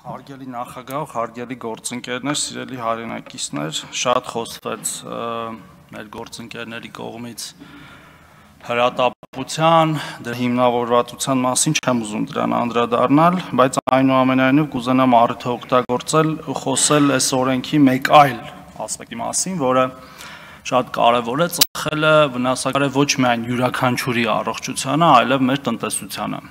Հարգելի նախագահ, հարգելի գործընկերներ, սիրելի հայրենակիցներ, շատ խոսվեց մեր գործընկերների կողմից հրատապության, դրա հիմնավորվածության մասին չեմ ուզում դրան անդրադառնալ, բայց այնուամենայնիվ կուզենամ առիթը օգտագործել ու խոսել այս օրենքի մեկ այլ ասպեկտի մասին, որը շատ կարևոր է, ծխելը վնասակար է ոչ միայն յուրաքանչյուրի առողջությանը, այլև մեր տնտեսությանը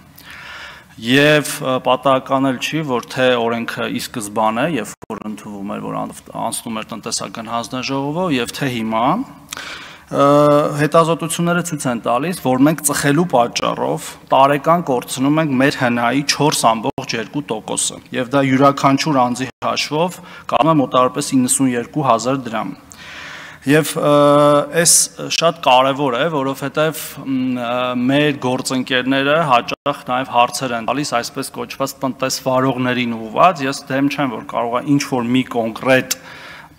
եւ պատահական էլ չի, որ թե օրենքը ի սկզբանե, երբ որ ընդունվում էր, որ անցնում էր տնտեսական հանձնաժողովով եւ թե հիմա հետազոտությունները ցույց են տալիս, որ մենք ծխելու պատճառով տարեկան կորցնում ենք մեր հնայի 4.2%-ը եւ դա յուրաքանչյուր անձի հաշվով կազմում է մոտավորապես 92000 դրամ։ Եվ այս շատ կարևոր է, որովհետև մեր գործընկերները հաճախ նաև հարցեր են տալիս այսպես կոչված տնտեսվարողներին ուղված, ես դեմ չեմ, որ կարող է ինչ որ մի կոնկրետ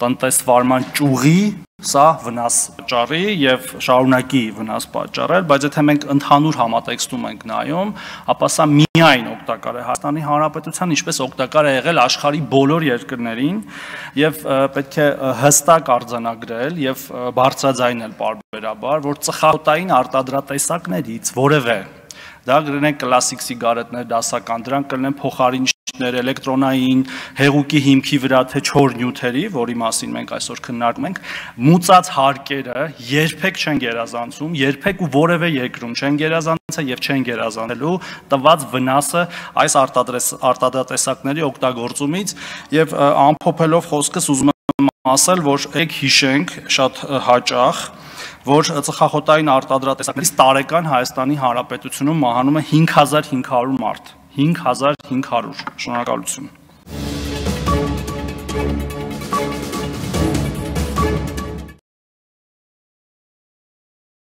տնտեսվարման ճյուղի սա վնաս պատճառի եւ շարունակի վնաս պատճառել, բայց եթե մենք ընդհանուր համատեքստում ենք նայում, ապա սա միայն օգտակար է Հայաստանի Հանրապետության, ինչպես օգտակար է եղել աշխարհի բոլոր երկրներին եւ պետք է հստակ արձանագրել եւ բարձրաձայնել parberabar, որ ծխախոտային արտադրատեսակներից որևէ դա գրենք կլասիկ սիգարետներ դասական, դրանք կլինեն փոխարինիչ ներ էլեկտրոնային հեղուկի հիմքի վրա թե չոր նյութերի, որի մասին մենք այսօր քննարկում ենք, մուծած հարկերը երբեք չեն գերազանցում, երբեք ու որևէ երկրում չեն գերազանցել եւ չեն գերազանցելու տված վնասը այս արտադրատեսակների օգտագործումից եւ ամփոփելով խոսքս ուզում եմ ասել, որ եք հիշենք շատ հաճախ որ ծխախոտային արտադրատեսակներից տարեկան Հայաստանի Հանրապետությունում մահանում է 5500 մարդ 5500։ Շնորհակալություն։ Thank you